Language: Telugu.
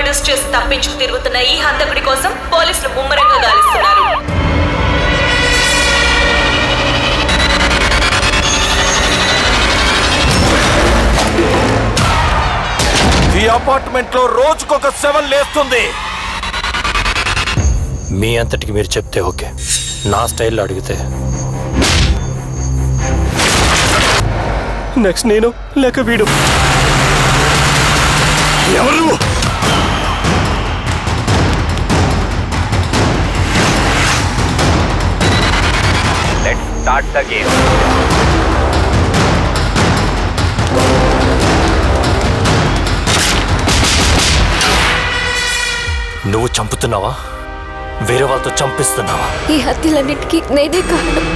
మర్డర్స్ చేసి తప్పించుకు తిరుగుతున్న ఈ హంతకుడి కోసం పోలీసులు ముమ్మరంగా గాలిస్తున్నారు. ఈ అపార్ట్మెంట్లో రోజుకొక సెవెన్ లేస్తుంది. మీ అంతటికి మీరు చెప్తే ఓకే. నా స్టైల్లో అడిగితే. నెక్స్ట్ నేను లేక వీడు. Start the game. నువ్వు చంపుతున్నావా? వేరే వాళ్ళతో చంపిస్తున్నావా? ఈ హత్యలన్నిటికీ నేనే కారణం.